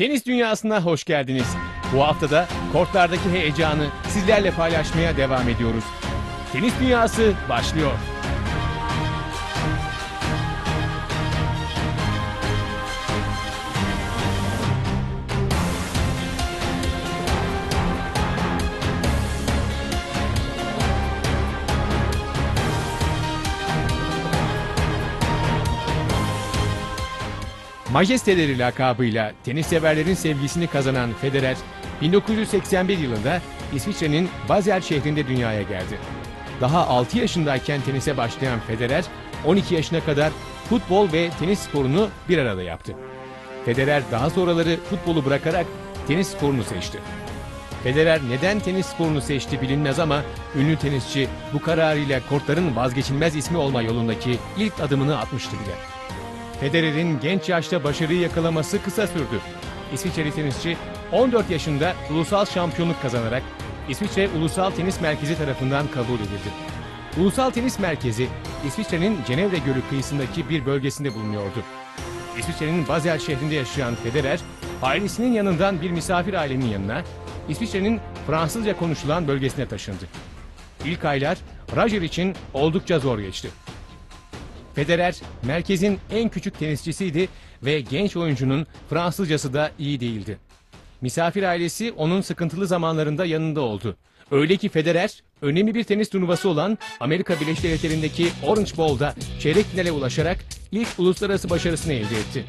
Tenis dünyasına hoş geldiniz. Bu haftada kortlardaki heyecanı sizlerle paylaşmaya devam ediyoruz. Tenis dünyası başlıyor. Majesteleri lakabıyla tenis severlerin sevgisini kazanan Federer, 1981 yılında İsviçre'nin Basel şehrinde dünyaya geldi. Daha 6 yaşındayken tenise başlayan Federer, 12 yaşına kadar futbol ve tenis sporunu bir arada yaptı. Federer daha sonraları futbolu bırakarak tenis sporunu seçti. Federer neden tenis sporunu seçti bilinmez ama ünlü tenisçi bu kararıyla kortların vazgeçilmez ismi olma yolundaki ilk adımını atmıştı bile. Federer'in genç yaşta başarıyı yakalaması kısa sürdü. İsviçreli tenisçi 14 yaşında ulusal şampiyonluk kazanarak İsviçre Ulusal Tenis Merkezi tarafından kabul edildi. Ulusal Tenis Merkezi İsviçre'nin Cenevre Gölü kıyısındaki bir bölgesinde bulunuyordu. İsviçre'nin Basel şehrinde yaşayan Federer, ailesinin yanından bir misafir ailenin yanına, İsviçre'nin Fransızca konuşulan bölgesine taşındı. İlk aylar Roger için oldukça zor geçti. Federer merkezin en küçük tenisçisiydi ve genç oyuncunun Fransızcası da iyi değildi. Misafir ailesi onun sıkıntılı zamanlarında yanında oldu. Öyle ki Federer önemli bir tenis turnuvası olan Amerika Birleşik Devletleri'ndeki Orange Bowl'da çeyrek finale ulaşarak ilk uluslararası başarısını elde etti.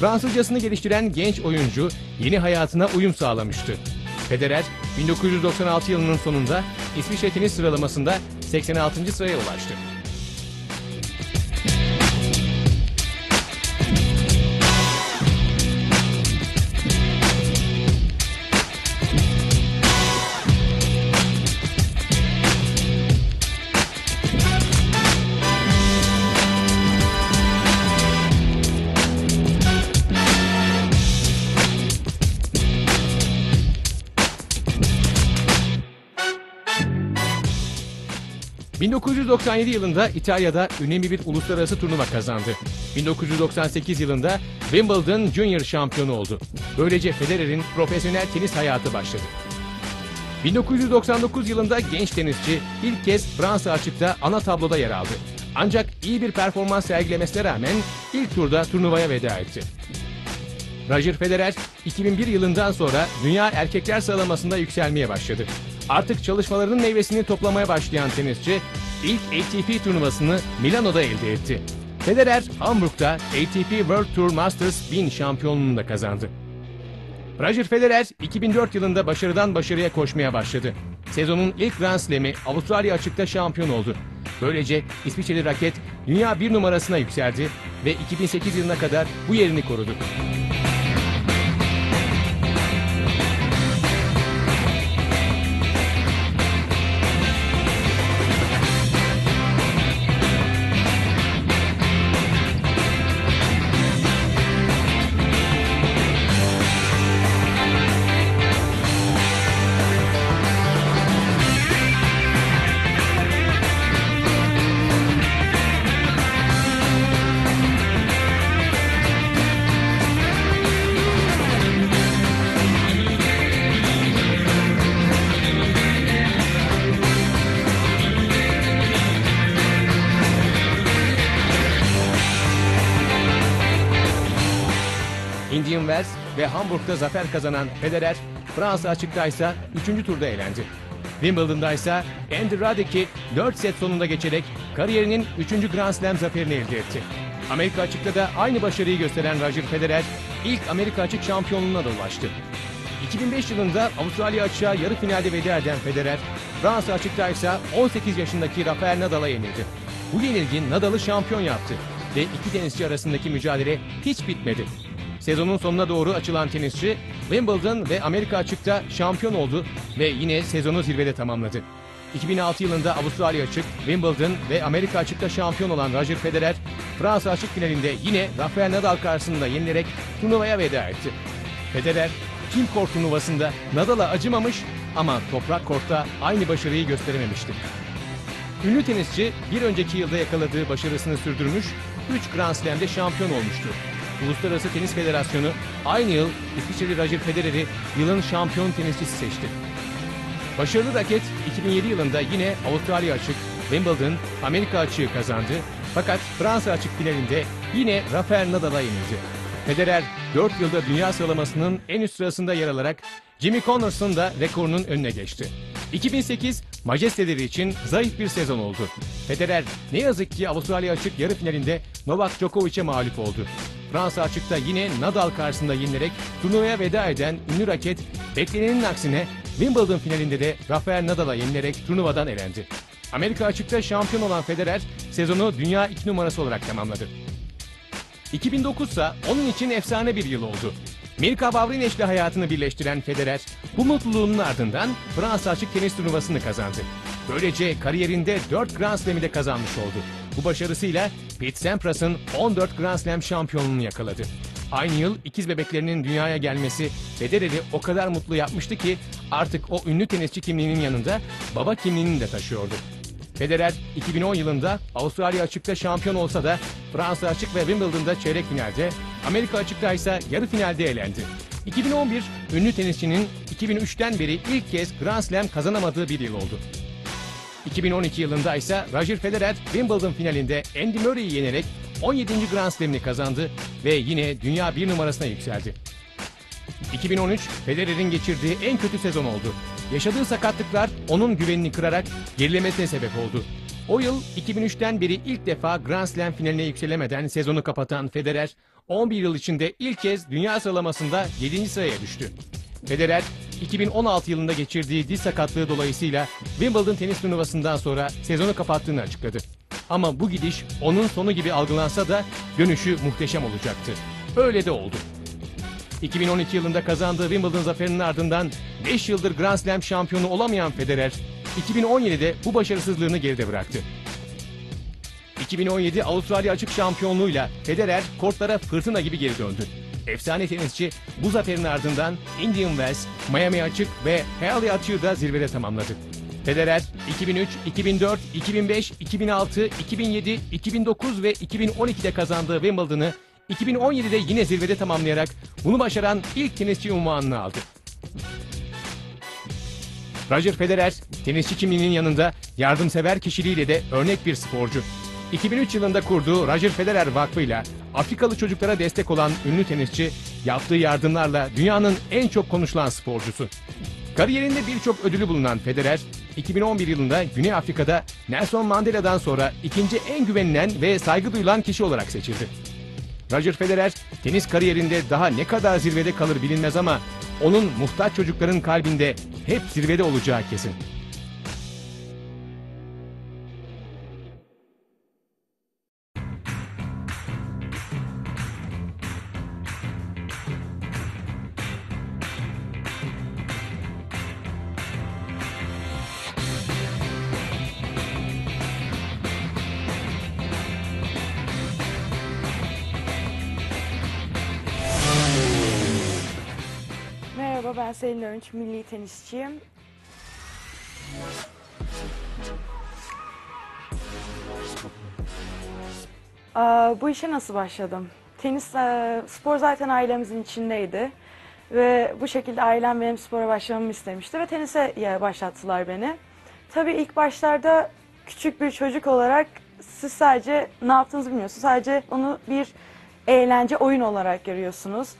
Fransızcasını geliştiren genç oyuncu yeni hayatına uyum sağlamıştı. Federer 1996 yılının sonunda İsviçre tenis sıralamasında 86. sıraya ulaştı. 1997 yılında İtalya'da önemli bir uluslararası turnuva kazandı. 1998 yılında Wimbledon Junior şampiyonu oldu. Böylece Federer'in profesyonel tenis hayatı başladı. 1999 yılında genç tenisçi ilk kez Fransa açıkta ana tabloda yer aldı. Ancak iyi bir performans sergilemesine rağmen ilk turda turnuvaya veda etti. Roger Federer 2001 yılından sonra dünya erkekler sıralamasında yükselmeye başladı. Artık çalışmalarının meyvesini toplamaya başlayan tenisçi ilk ATP turnuvasını Milano'da elde etti. Federer Hamburg'da ATP World Tour Masters 1000 şampiyonluğunu da kazandı. Roger Federer 2004 yılında başarıdan başarıya koşmaya başladı. Sezonun ilk Grand Slam'i Avustralya açıkta şampiyon oldu. Böylece İsviçreli raket dünya bir numarasına yükseldi ve 2008 yılına kadar bu yerini korudu. Ve Hamburg'da zafer kazanan Federer, Fransa açıkta ise 3. turda eğlendi. Wimbledon'da ise Andy Roddick'i 4 set sonunda geçerek kariyerinin 3. Grand Slam zaferini elde etti. Amerika açıkta da aynı başarıyı gösteren Roger Federer ilk Amerika açık şampiyonluğuna da ulaştı. 2005 yılında Avustralya açığa yarı finalde veda eden Federer, Fransa açıkta ise 18 yaşındaki Rafael Nadal'a yenildi. Bu yenilgi Nadal'ı şampiyon yaptı ve iki tenisçi arasındaki mücadele hiç bitmedi. Sezonun sonuna doğru açılan tenisçi Wimbledon ve Amerika açıkta şampiyon oldu ve yine sezonu zirvede tamamladı. 2006 yılında Avustralya açık, Wimbledon ve Amerika açıkta şampiyon olan Roger Federer, Fransa açık finalinde yine Rafael Nadal karşısında yenilerek turnuvaya veda etti. Federer, Team Court turnuvasında Nadal'a acımamış ama toprak kortta aynı başarıyı gösterememişti. Ünlü tenisçi bir önceki yılda yakaladığı başarısını sürdürmüş, 3 Grand Slam'de şampiyon olmuştu. Uluslararası Tenis Federasyonu aynı yıl İsviçreli Roger Federer'i yılın şampiyon tenisçisi seçti. Başarılı raket 2007 yılında yine Avustralya açık, Wimbledon, Amerika açığı kazandı. Fakat Fransa açık finalinde yine Rafael Nadal'a yenildi. Federer 4 yılda dünya sıralamasının en üst sırasında yer alarak Jimmy Connors'un da rekorunun önüne geçti. 2008 majesteleri için zayıf bir sezon oldu. Federer ne yazık ki Avustralya açık yarı finalinde Novak Djokovic'e mağlup oldu. Fransa açıkta yine Nadal karşısında yenilerek turnuvaya veda eden ünlü raket beklenenin aksine Wimbledon finalinde de Rafael Nadal'a yenilerek turnuvadan elendi. Amerika açıkta şampiyon olan Federer sezonu dünya 2 numarası olarak tamamladı. 2009 ise onun için efsane bir yıl oldu. Mirka Bavrineş'le hayatını birleştiren Federer, bu mutluluğunun ardından Fransa açık tenis turnuvasını kazandı. Böylece kariyerinde 4 Grand Slam'i de kazanmış oldu. Bu başarısıyla Pete Sampras'ın 14 Grand Slam şampiyonluğunu yakaladı. Aynı yıl ikiz bebeklerinin dünyaya gelmesi Federer'i o kadar mutlu yapmıştı ki artık o ünlü tenisçi kimliğinin yanında baba kimliğini de taşıyordu. Federer 2010 yılında Avustralya açıkta şampiyon olsa da Fransa açık ve Wimbledon'da çeyrek finalde, Amerika açıkta ise yarı finalde elendi. 2011 ünlü tenisçinin 2003'ten beri ilk kez Grand Slam kazanamadığı bir yıl oldu. 2012 yılında ise Roger Federer Wimbledon finalinde Andy Murray'i yenerek 17. Grand Slam'ini kazandı ve yine dünya bir numarasına yükseldi. 2013 Federer'in geçirdiği en kötü sezon oldu. Yaşadığı sakatlıklar onun güvenini kırarak gerilemesine sebep oldu. O yıl 2003'ten beri ilk defa Grand Slam finaline yükselemeden sezonu kapatan Federer, 11 yıl içinde ilk kez dünya sıralamasında 7. sıraya düştü. Federer, 2016 yılında geçirdiği diz sakatlığı dolayısıyla Wimbledon tenis turnuvasından sonra sezonu kapattığını açıkladı. Ama bu gidiş onun sonu gibi algılansa da dönüşü muhteşem olacaktı. Öyle de oldu. 2012 yılında kazandığı Wimbledon zaferinin ardından 5 yıldır Grand Slam şampiyonu olamayan Federer, 2017'de bu başarısızlığını geride bıraktı. 2017 Avustralya açık şampiyonluğuyla Federer kortlara fırtına gibi geri döndü. Efsane tenisçi bu zaferin ardından Indian Wells, Miami açık ve Halle açığı da zirvede tamamladı. Federer 2003, 2004, 2005, 2006, 2007, 2009 ve 2012'de kazandığı Wimbledon'ı 2017'de yine zirvede tamamlayarak bunu başaran ilk tenisçi unvanını aldı. Roger Federer, tenisçi kimliğinin yanında yardımsever kişiliğiyle de örnek bir sporcu. 2003 yılında kurduğu Roger Federer Vakfı'yla Afrikalı çocuklara destek olan ünlü tenisçi, yaptığı yardımlarla dünyanın en çok konuşulan sporcusu. Kariyerinde birçok ödülü bulunan Federer, 2011 yılında Güney Afrika'da Nelson Mandela'dan sonra ikinci en güvenilen ve saygı duyulan kişi olarak seçildi. Roger Federer tenis kariyerinde daha ne kadar zirvede kalır bilinmez ama onun muhtaç çocukların kalbinde hep zirvede olacağı kesin. Ben Selin Önç, milli tenisçiyim. Aa, bu işe nasıl başladım? Tenis, e, spor zaten ailemizin içindeydi. Ve bu şekilde ailem benim spora başlamamı istemişti ve tenise başlattılar beni. Tabii ilk başlarda küçük bir çocuk olarak siz sadece ne yaptığınızı bilmiyorsunuz. Sadece onu bir eğlence, oyun olarak görüyorsunuz.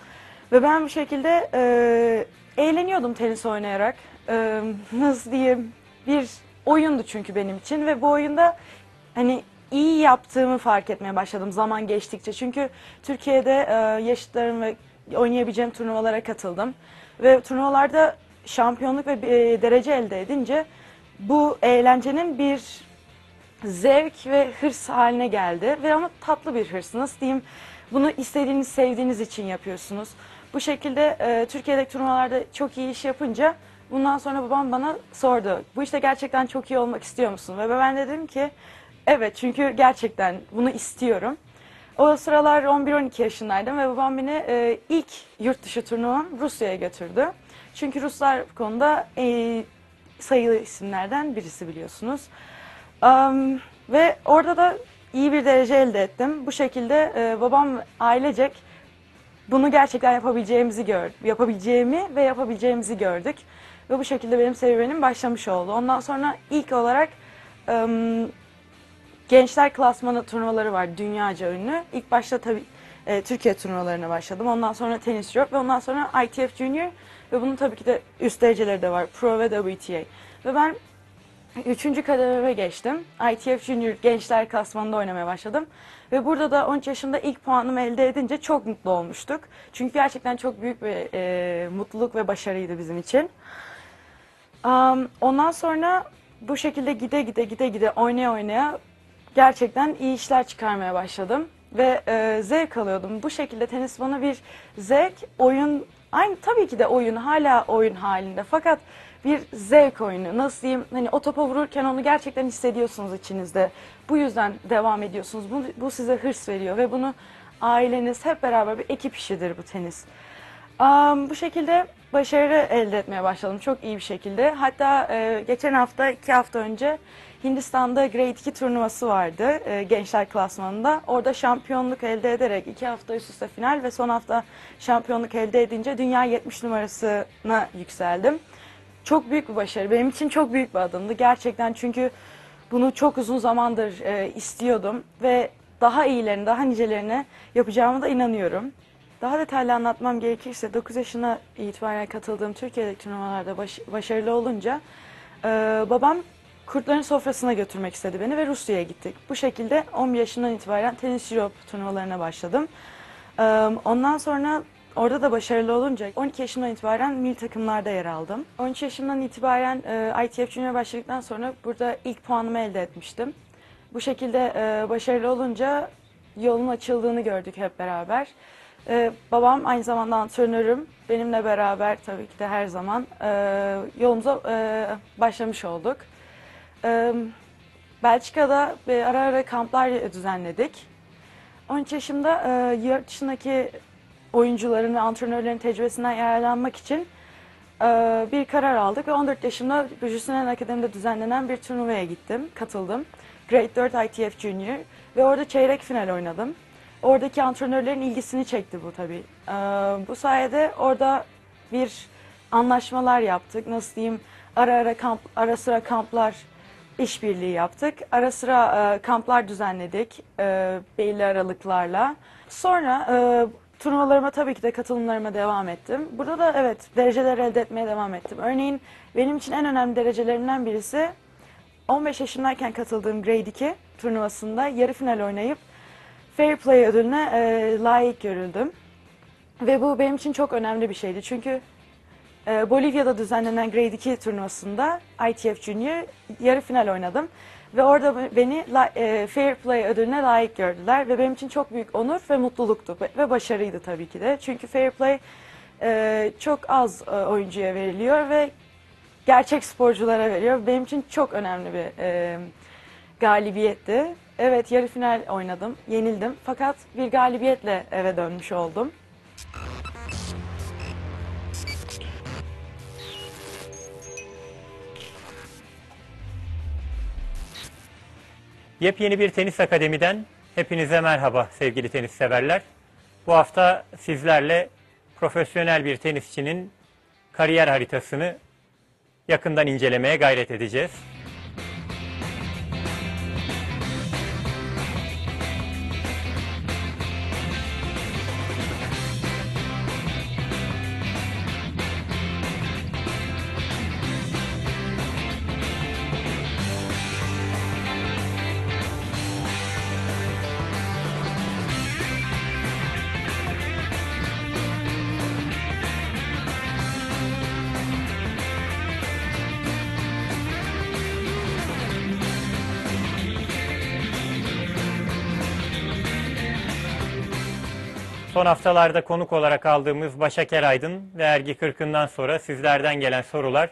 Ve ben bu şekilde e, eğleniyordum tenis oynayarak. E, nasıl diyeyim bir oyundu çünkü benim için ve bu oyunda hani iyi yaptığımı fark etmeye başladım zaman geçtikçe. Çünkü Türkiye'de e, yaşıtlarım ve oynayabileceğim turnuvalara katıldım. Ve turnuvalarda şampiyonluk ve e, derece elde edince bu eğlencenin bir zevk ve hırs haline geldi. Ve ama tatlı bir hırs. Nasıl diyeyim? Bunu istediğiniz, sevdiğiniz için yapıyorsunuz. Bu şekilde e, Türkiye'deki turnuvalarda çok iyi iş yapınca bundan sonra babam bana sordu. Bu işte gerçekten çok iyi olmak istiyor musun? Ve ben de dedim ki evet çünkü gerçekten bunu istiyorum. O sıralar 11-12 yaşındaydım ve babam beni e, ilk yurt dışı turnuvam Rusya'ya götürdü. Çünkü Ruslar bu konuda e, sayılı isimlerden birisi biliyorsunuz. Am, ve orada da iyi bir derece elde ettim. Bu şekilde e, babam ailecek bunu gerçekten yapabileceğimizi gör, yapabileceğimi ve yapabileceğimizi gördük. Ve bu şekilde benim serüvenim başlamış oldu. Ondan sonra ilk olarak em, gençler klasmanı turnuvaları var dünyaca ünlü. İlk başta tabii e, Türkiye turnuvalarına başladım. Ondan sonra Tenis Europe ve ondan sonra ITF Junior ve bunun tabii ki de üst dereceleri de var. Pro ve WTA. Ve ben Üçüncü kadememe geçtim. ITF Junior gençler klasmanında oynamaya başladım. Ve burada da 13 yaşında ilk puanımı elde edince çok mutlu olmuştuk. Çünkü gerçekten çok büyük bir e, mutluluk ve başarıydı bizim için. Am, ondan sonra bu şekilde gide gide gide gide oynaya oynaya gerçekten iyi işler çıkarmaya başladım. Ve e, zevk alıyordum. Bu şekilde tenis bana bir zevk, oyun, aynı tabii ki de oyun hala oyun halinde. Fakat bir zevk oyunu. Nasıl diyeyim? Hani o topa vururken onu gerçekten hissediyorsunuz içinizde. Bu yüzden devam ediyorsunuz. Bu, bu size hırs veriyor ve bunu aileniz hep beraber bir ekip işidir bu tenis. Am, bu şekilde başarı elde etmeye başladım çok iyi bir şekilde. Hatta e, geçen hafta, iki hafta önce Hindistan'da Grade 2 turnuvası vardı e, gençler klasmanında. Orada şampiyonluk elde ederek iki hafta üst üste final ve son hafta şampiyonluk elde edince dünya 70 numarasına yükseldim. Çok büyük bir başarı. Benim için çok büyük bir adımdı. Gerçekten çünkü bunu çok uzun zamandır e, istiyordum ve daha iyilerini, daha nicelerini yapacağıma da inanıyorum. Daha detaylı anlatmam gerekirse 9 yaşına itibaren katıldığım Türkiye'deki turnuvalarda baş- başarılı olunca e, babam kurtların sofrasına götürmek istedi beni ve Rusya'ya gittik. Bu şekilde 11 yaşından itibaren Tenis Europe turnuvalarına başladım. Ondan sonra orada da başarılı olunca 12 yaşından itibaren milli takımlarda yer aldım. 13 yaşından itibaren ITF Junior başladıktan sonra burada ilk puanımı elde etmiştim. Bu şekilde başarılı olunca yolun açıldığını gördük hep beraber. E, babam aynı zamanda antrenörüm. Benimle beraber tabii ki de her zaman e, yolumuza e, başlamış olduk. Belçika'da e, ara ara kamplar düzenledik. 13 yaşımda e, yurt dışındaki oyuncuların ve antrenörlerin tecrübesinden yararlanmak için e, bir karar aldık ve 14 yaşımda Büyüsünen Akademi'de düzenlenen bir turnuvaya gittim, katıldım. Grade 4 ITF Junior ve orada çeyrek final oynadım. Oradaki antrenörlerin ilgisini çekti bu tabii. E, bu sayede orada bir anlaşmalar yaptık. Nasıl diyeyim? Ara ara kamp, ara sıra kamplar işbirliği yaptık. Ara sıra e, kamplar düzenledik e, belli aralıklarla. Sonra e, turnuvalarıma tabii ki de katılımlarıma devam ettim. Burada da evet dereceler elde etmeye devam ettim. Örneğin benim için en önemli derecelerimden birisi 15 yaşındayken katıldığım Grade 2 turnuvasında yarı final oynayıp Fair Play ödülüne e, layık görüldüm. Ve bu benim için çok önemli bir şeydi. Çünkü e, Bolivya'da düzenlenen Grade 2 turnuvasında ITF Junior yarı final oynadım. Ve orada be- beni e, Fair Play ödülüne layık gördüler. Ve benim için çok büyük onur ve mutluluktu. Ve- başarıydı tabii ki de. Çünkü Fair Play e, çok az e, oyuncuya veriliyor ve gerçek sporculara veriyor. Benim için çok önemli bir galibiyetti. Evet yarı final oynadım, yenildim. Fakat bir galibiyetle eve dönmüş oldum. Yepyeni bir tenis akademiden hepinize merhaba sevgili tenis severler. Bu hafta sizlerle profesyonel bir tenisçinin kariyer haritasını yakından incelemeye gayret edeceğiz. Son haftalarda konuk olarak aldığımız Başak Eraydın ve Ergi Kırkın'dan sonra sizlerden gelen sorular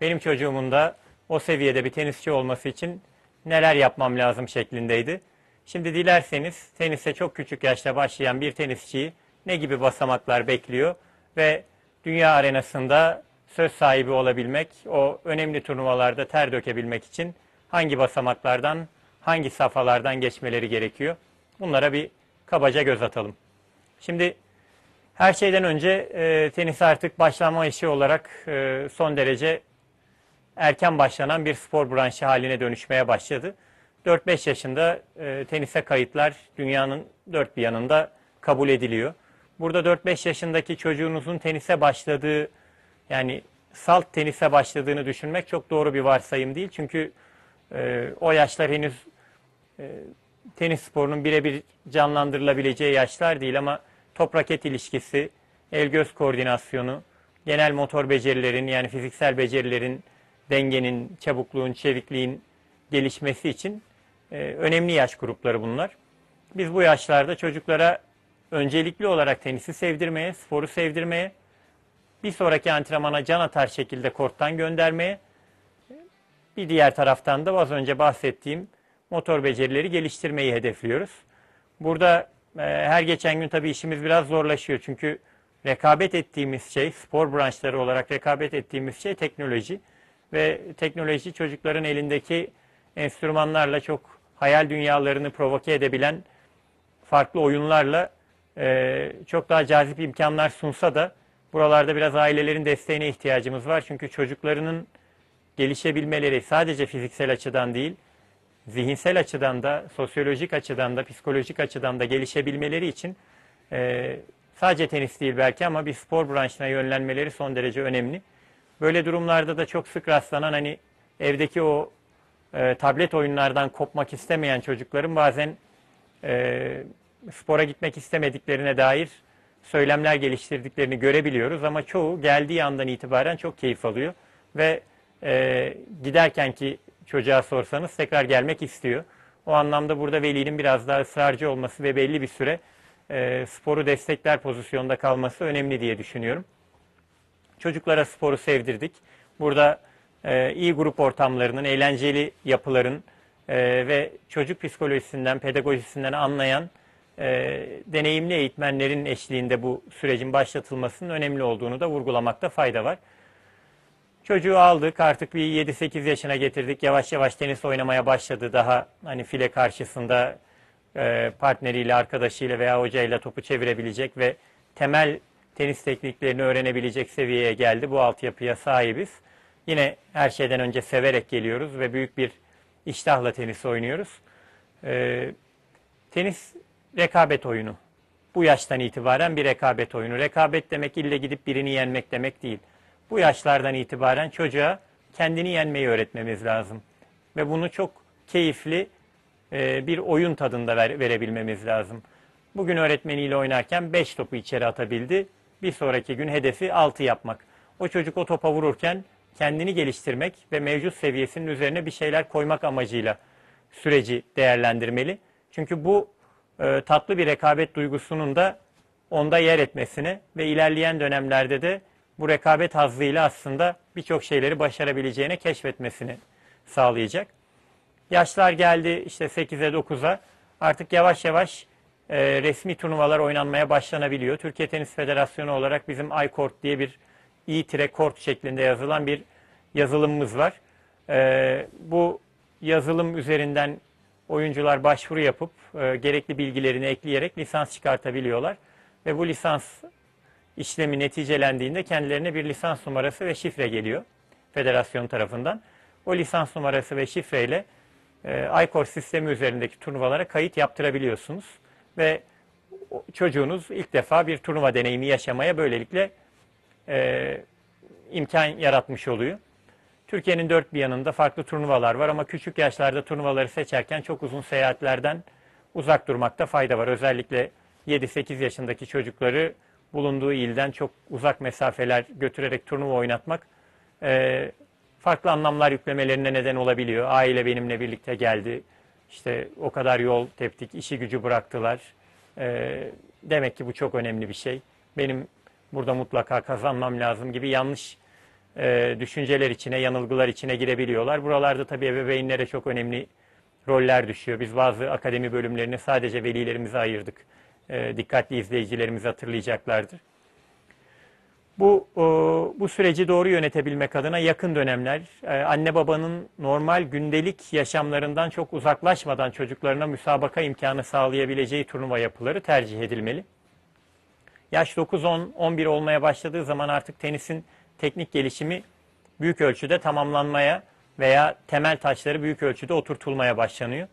benim çocuğumun da o seviyede bir tenisçi olması için neler yapmam lazım şeklindeydi. Şimdi dilerseniz tenise çok küçük yaşta başlayan bir tenisçiyi ne gibi basamaklar bekliyor ve dünya arenasında söz sahibi olabilmek, o önemli turnuvalarda ter dökebilmek için hangi basamaklardan, hangi safhalardan geçmeleri gerekiyor? Bunlara bir kabaca göz atalım. Şimdi her şeyden önce e, tenis artık başlama işi olarak e, son derece erken başlanan bir spor branşı haline dönüşmeye başladı. 4-5 yaşında e, tenise kayıtlar dünyanın dört bir yanında kabul ediliyor. Burada 4-5 yaşındaki çocuğunuzun tenise başladığı yani salt tenise başladığını düşünmek çok doğru bir varsayım değil. Çünkü e, o yaşlar henüz e, tenis sporunun birebir canlandırılabileceği yaşlar değil ama top raket ilişkisi, el göz koordinasyonu, genel motor becerilerin yani fiziksel becerilerin, dengenin, çabukluğun, çevikliğin gelişmesi için e, önemli yaş grupları bunlar. Biz bu yaşlarda çocuklara öncelikli olarak tenisi sevdirmeye, sporu sevdirmeye, bir sonraki antrenmana can atar şekilde korttan göndermeye, bir diğer taraftan da az önce bahsettiğim motor becerileri geliştirmeyi hedefliyoruz. Burada her geçen gün tabii işimiz biraz zorlaşıyor. Çünkü rekabet ettiğimiz şey, spor branşları olarak rekabet ettiğimiz şey teknoloji. Ve teknoloji çocukların elindeki enstrümanlarla çok hayal dünyalarını provoke edebilen farklı oyunlarla e, çok daha cazip imkanlar sunsa da buralarda biraz ailelerin desteğine ihtiyacımız var. Çünkü çocuklarının gelişebilmeleri sadece fiziksel açıdan değil, zihinsel açıdan da, sosyolojik açıdan da, psikolojik açıdan da gelişebilmeleri için e, sadece tenis değil belki ama bir spor branşına yönlenmeleri son derece önemli. Böyle durumlarda da çok sık rastlanan hani evdeki o e, tablet oyunlardan kopmak istemeyen çocukların bazen e, spora gitmek istemediklerine dair söylemler geliştirdiklerini görebiliyoruz ama çoğu geldiği andan itibaren çok keyif alıyor ve e, giderken ki çocuğa sorsanız tekrar gelmek istiyor. O anlamda burada velinin biraz daha ısrarcı olması ve belli bir süre e, sporu destekler pozisyonda kalması önemli diye düşünüyorum. Çocuklara sporu sevdirdik. Burada e, iyi grup ortamlarının, eğlenceli yapıların e, ve çocuk psikolojisinden, pedagojisinden anlayan e, deneyimli eğitmenlerin eşliğinde bu sürecin başlatılmasının önemli olduğunu da vurgulamakta fayda var. Çocuğu aldık artık bir 7-8 yaşına getirdik. Yavaş yavaş tenis oynamaya başladı. Daha hani file karşısında e, partneriyle, arkadaşıyla veya hocayla topu çevirebilecek ve temel tenis tekniklerini öğrenebilecek seviyeye geldi. Bu altyapıya sahibiz. Yine her şeyden önce severek geliyoruz ve büyük bir iştahla tenis oynuyoruz. E, tenis rekabet oyunu. Bu yaştan itibaren bir rekabet oyunu. Rekabet demek ille gidip birini yenmek demek değil. Bu yaşlardan itibaren çocuğa kendini yenmeyi öğretmemiz lazım. Ve bunu çok keyifli e, bir oyun tadında ver, verebilmemiz lazım. Bugün öğretmeniyle oynarken 5 topu içeri atabildi. Bir sonraki gün hedefi 6 yapmak. O çocuk o topa vururken kendini geliştirmek ve mevcut seviyesinin üzerine bir şeyler koymak amacıyla süreci değerlendirmeli. Çünkü bu e, tatlı bir rekabet duygusunun da onda yer etmesini ve ilerleyen dönemlerde de bu rekabet hazzıyla aslında birçok şeyleri başarabileceğine keşfetmesini sağlayacak. Yaşlar geldi işte 8'e 9'a artık yavaş yavaş e, resmi turnuvalar oynanmaya başlanabiliyor. Türkiye Tenis Federasyonu olarak bizim iCourt diye bir i-kort şeklinde yazılan bir yazılımımız var. E, bu yazılım üzerinden oyuncular başvuru yapıp e, gerekli bilgilerini ekleyerek lisans çıkartabiliyorlar. Ve bu lisans işlemi neticelendiğinde kendilerine bir lisans numarası ve şifre geliyor federasyon tarafından. O lisans numarası ve şifreyle e, ICOR sistemi üzerindeki turnuvalara kayıt yaptırabiliyorsunuz. Ve çocuğunuz ilk defa bir turnuva deneyimi yaşamaya böylelikle e, imkan yaratmış oluyor. Türkiye'nin dört bir yanında farklı turnuvalar var ama küçük yaşlarda turnuvaları seçerken çok uzun seyahatlerden uzak durmakta fayda var. Özellikle 7-8 yaşındaki çocukları bulunduğu ilden çok uzak mesafeler götürerek turnuva oynatmak e, farklı anlamlar yüklemelerine neden olabiliyor. Aile benimle birlikte geldi. İşte o kadar yol teptik, işi gücü bıraktılar. E, demek ki bu çok önemli bir şey. Benim burada mutlaka kazanmam lazım gibi yanlış e, düşünceler içine, yanılgılar içine girebiliyorlar. Buralarda tabii ebeveynlere çok önemli roller düşüyor. Biz bazı akademi bölümlerini sadece velilerimize ayırdık. E, dikkatli izleyicilerimiz hatırlayacaklardır. Bu e, bu süreci doğru yönetebilmek adına yakın dönemler e, anne babanın normal gündelik yaşamlarından çok uzaklaşmadan çocuklarına müsabaka imkanı sağlayabileceği turnuva yapıları tercih edilmeli. Yaş 9, 10, 11 olmaya başladığı zaman artık tenisin teknik gelişimi büyük ölçüde tamamlanmaya veya temel taşları büyük ölçüde oturtulmaya başlanıyor.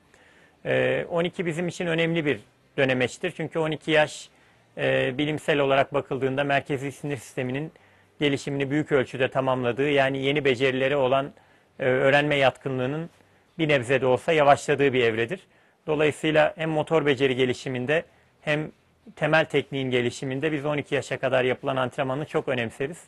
Ee, 12 bizim için önemli bir dönemeçtir. Çünkü 12 yaş e, bilimsel olarak bakıldığında merkezi sinir sisteminin gelişimini büyük ölçüde tamamladığı yani yeni becerileri olan e, öğrenme yatkınlığının bir nebze de olsa yavaşladığı bir evredir. Dolayısıyla hem motor beceri gelişiminde hem temel tekniğin gelişiminde biz 12 yaşa kadar yapılan antrenmanı çok önemseriz.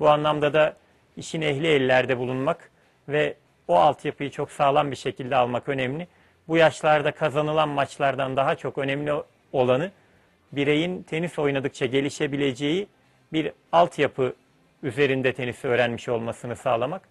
Bu anlamda da işin ehli ellerde bulunmak ve o altyapıyı çok sağlam bir şekilde almak önemli. Bu yaşlarda kazanılan maçlardan daha çok önemli olanı bireyin tenis oynadıkça gelişebileceği bir altyapı üzerinde tenisi öğrenmiş olmasını sağlamak.